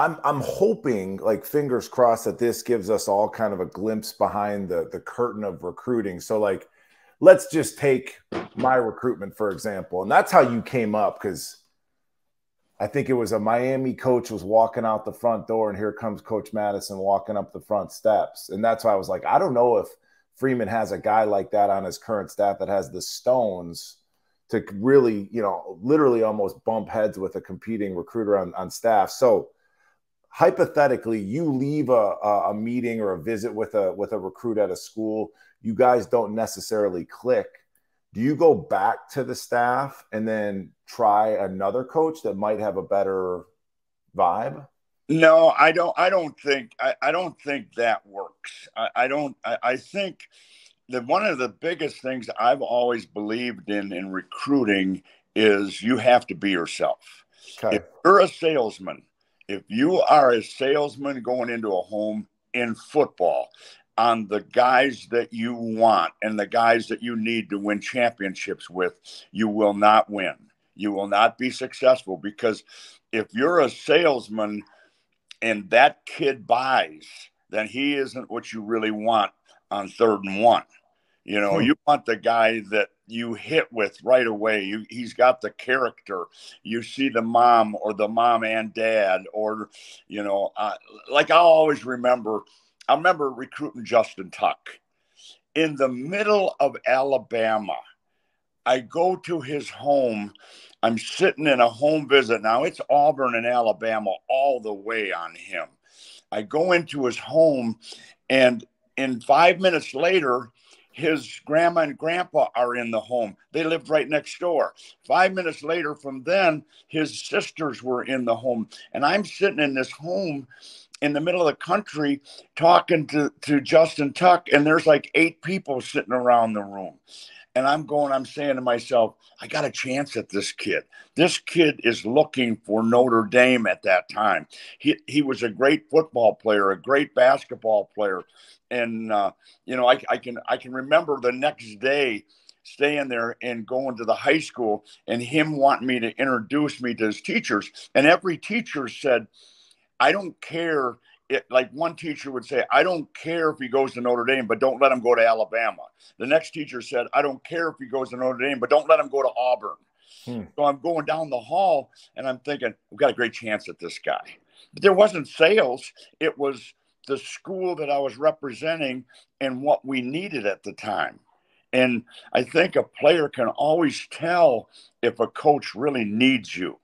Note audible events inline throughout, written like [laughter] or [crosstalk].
I'm I'm hoping, like fingers crossed, that this gives us all kind of a glimpse behind the the curtain of recruiting. So, like, let's just take my recruitment for example, and that's how you came up because I think it was a Miami coach was walking out the front door, and here comes Coach Mattison walking up the front steps, and that's why I was like, I don't know if Freeman has a guy like that on his current staff that has the stones to really, you know, literally almost bump heads with a competing recruiter on, on staff. So hypothetically, you leave a, a meeting or a visit with a with a recruit at a school, you guys don't necessarily click. Do you go back to the staff and then try another coach that might have a better vibe? No, I don't. I don't think. I, I don't think that works. I, I don't. I, I, think that one of the biggest things I've always believed in in recruiting is you have to be yourself. Okay. If you're a salesman, if you are a salesman going into a home in football on the guys that you want and the guys that you need to win championships with, you will not win. You will not be successful because if you're a salesman and that kid buys, then he isn't what you really want on third and one. You know, hmm. you want the guy that you hit with right away. You, he's got the character. You see the mom or the mom and dad, or you know, uh, like I always remember. I remember recruiting Justin Tuck in the middle of Alabama. I go to his home I'm sitting in a home visit now. It's Auburn and Alabama all the way on him. I go into his home, and in five minutes later, his grandma and grandpa are in the home. They lived right next door. Five minutes later, from then, his sisters were in the home. And I'm sitting in this home in the middle of the country talking to, to Justin Tuck, and there's like eight people sitting around the room. And I'm going, I'm saying to myself, I got a chance at this kid. This kid is looking for Notre Dame at that time. He, he was a great football player, a great basketball player. And, uh, you know, I, I, can, I can remember the next day staying there and going to the high school and him wanting me to introduce me to his teachers. And every teacher said, I don't care it, like one teacher would say, I don't care if he goes to Notre Dame, but don't let him go to Alabama. The next teacher said, I don't care if he goes to Notre Dame, but don't let him go to Auburn. Hmm. So I'm going down the hall and I'm thinking, we've got a great chance at this guy. But there wasn't sales, it was the school that I was representing and what we needed at the time. And I think a player can always tell if a coach really needs you,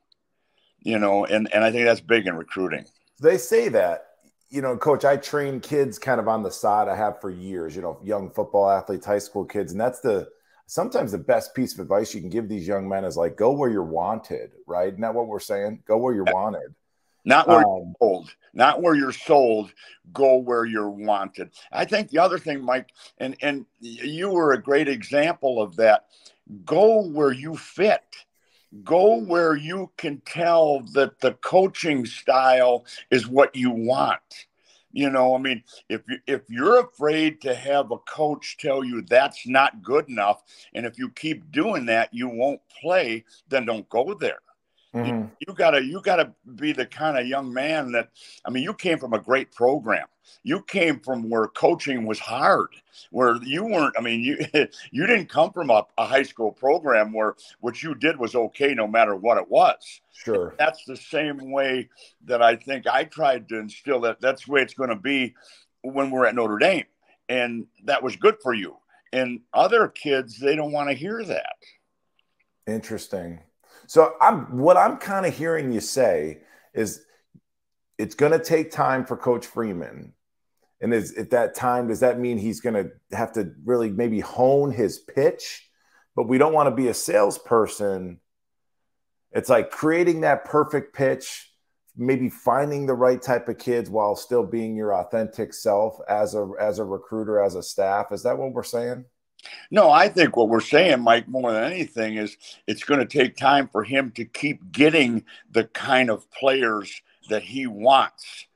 you know, and, and I think that's big in recruiting. They say that you know, coach, I train kids kind of on the side. I have for years, you know, young football athletes, high school kids. And that's the sometimes the best piece of advice you can give these young men is like, go where you're wanted, right? Isn't that what we're saying? Go where you're wanted. Not where um, you're sold, not where you're sold, go where you're wanted. I think the other thing, Mike, and, and you were a great example of that. Go where you fit go where you can tell that the coaching style is what you want. You know i mean if you if you're afraid to have a coach tell you that's not good enough and if you keep doing that you won't play then don't go there mm-hmm. you, you gotta you gotta be the kind of young man that i mean you came from a great program. You came from where coaching was hard where you weren't i mean you [laughs] you didn't come from a, a high school program where what you did was okay no matter what it was. Sure. That's the same way that i think i tried to instill that. That's the way it's going to be when we're at notre dame and that was good for you. And other kids they don't want to hear that. Interesting so i'm what i'm kind of hearing you say is it's going to take time for coach freeman and is at that time, does that mean he's going to have to really maybe hone his pitch? But we don't want to be a salesperson. It's like creating that perfect pitch, maybe finding the right type of kids while still being your authentic self as a as a recruiter, as a staff. Is that what we're saying? No, I think what we're saying, Mike, more than anything, is it's going to take time for him to keep getting the kind of players that he wants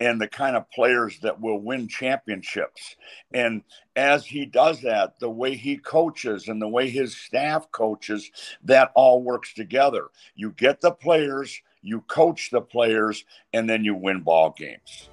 and the kind of players that will win championships. And as he does that, the way he coaches and the way his staff coaches, that all works together. You get the players, you coach the players, and then you win ball games.